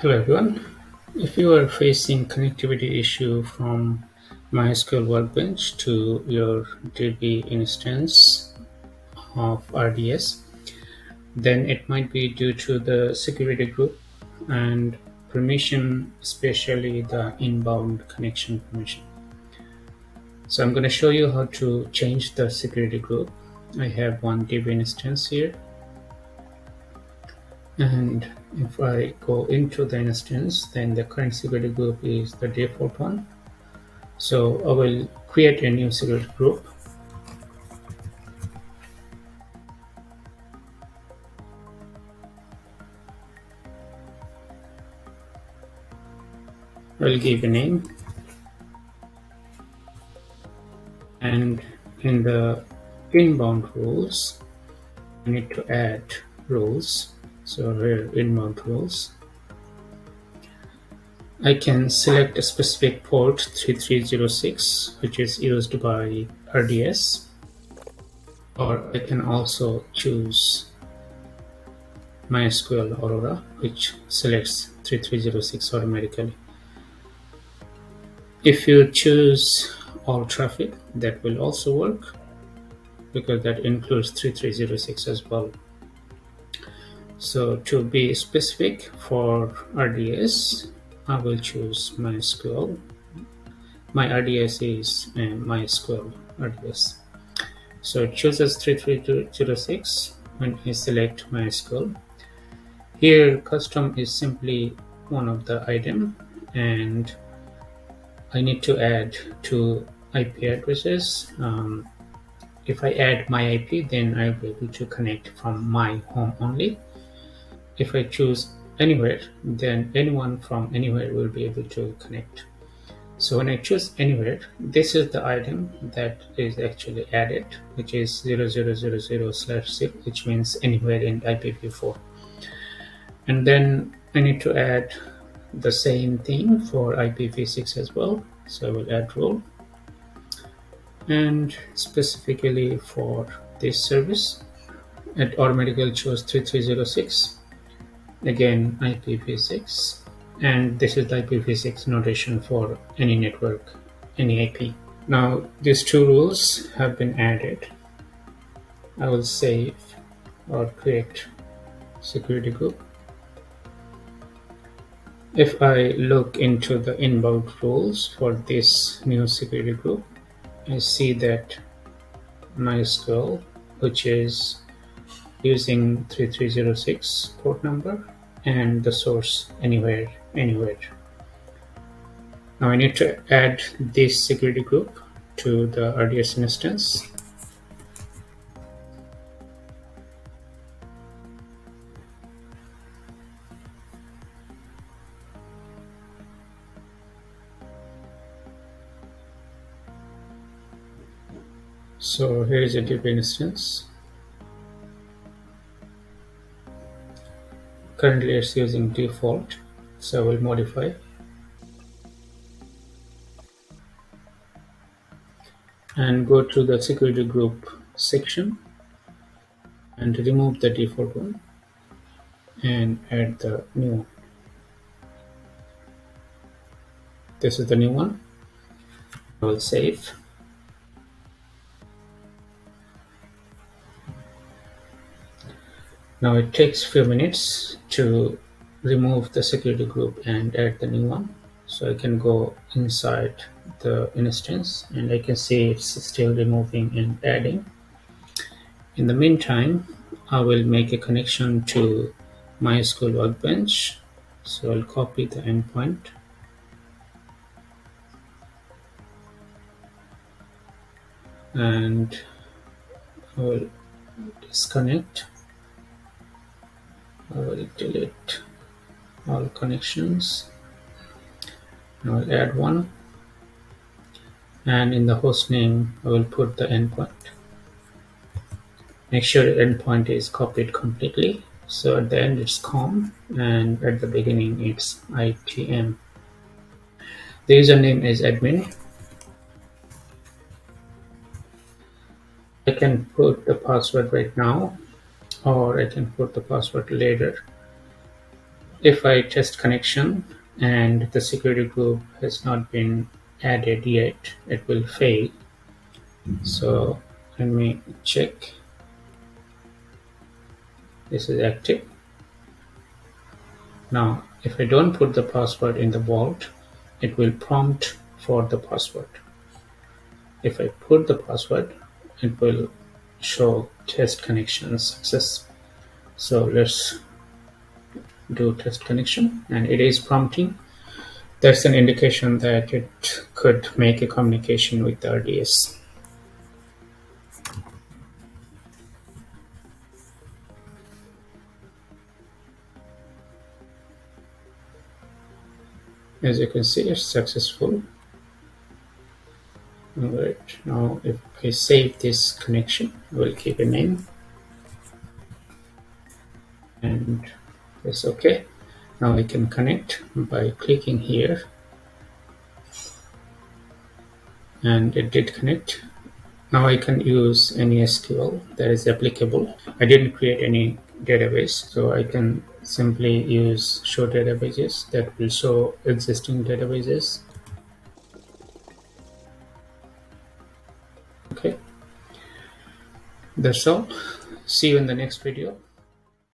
Hello everyone. If you are facing connectivity issue from MySQL Workbench to your DB instance of RDS, then it might be due to the security group and permission, especially the inbound connection permission. So I'm going to show you how to change the security group. I have one DB instance here and if I go into the instance then the current security group is the default one. So I will create a new security group. I'll give a name. And in the inbound rules I need to add rules so here inbound rules I can select a specific port 3306 which is used by RDS or I can also choose MySQL Aurora which selects 3306 automatically. If you choose all traffic that will also work because that includes 3306 as well. So to be specific for RDS, I will choose MySQL. My RDS is uh, MySQL RDS. So it chooses 3306 when I select MySQL. Here custom is simply one of the item and I need to add two IP addresses. Um, if I add my IP, then I'll be able to connect from my home only if I choose anywhere, then anyone from anywhere will be able to connect. So when I choose anywhere, this is the item that is actually added, which is 0000 slash 0, which means anywhere in IPv4. And then I need to add the same thing for IPv6 as well. So I will add role. And specifically for this service, it automatically chose 3306 again IPv6 and this is the IPv6 notation for any network any IP now these two rules have been added. I will save or create security group. If I look into the inbound rules for this new security group I see that MySQL which is using 3306 port number and the source anywhere anywhere. Now I need to add this security group to the RDS instance. So here is a DB instance currently it's using default so I will modify. And go to the security group section and remove the default one and add the new one. This is the new one. I will save Now it takes few minutes to remove the security group and add the new one. So I can go inside the instance and I can see it's still removing and adding. In the meantime, I will make a connection to MySQL Workbench. So I'll copy the endpoint. And I will disconnect I will delete all connections. I will add one. And in the host name I will put the endpoint. Make sure the endpoint is copied completely. So at the end it's com and at the beginning it's itm the username is admin. I can put the password right now or I can put the password later if I test connection and the security group has not been added yet, it will fail. Mm-hmm. So let me check. This is active. Now, if I don't put the password in the vault, it will prompt for the password. If I put the password, it will show test connection success. So let's do test connection and it is prompting. That's an indication that it could make a communication with the RDS. As you can see, it's successful. Now if I save this connection, I will keep a name and press OK. Now I can connect by clicking here and it did connect. Now I can use any SQL that is applicable. I didn't create any database, so I can simply use show databases that will show existing databases. That's all. See you in the next video.